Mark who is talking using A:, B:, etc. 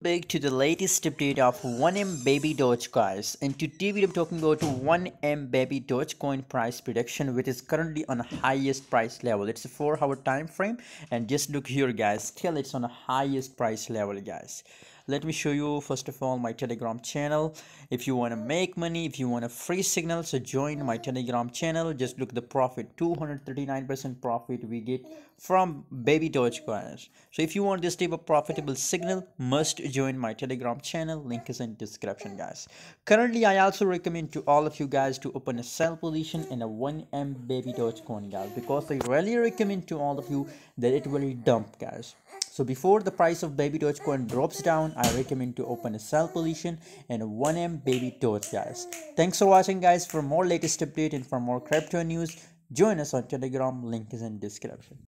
A: back to the latest update of 1M Baby Doge guys and today we are talking about 1M Baby Dogecoin price prediction which is currently on highest price level. It's a four hour time frame and just look here guys. Still it's on the highest price level guys let me show you first of all my telegram channel. If you want to make money if you want a free signal so join my telegram channel. Just look the profit 239 percent profit we get from baby dogecoins so if you want this type of profitable signal must join my telegram channel. Link is in description guys. Currently i also recommend to all of you guys to open a sell position in a 1m baby dogecoin guys because i really recommend to all of you that it will dump guys so before the price of baby dogecoin drops down i recommend to open a sell position in a 1m baby doge guys. Thanks for watching guys. For more latest update and for more crypto news join us on telegram. Link is in description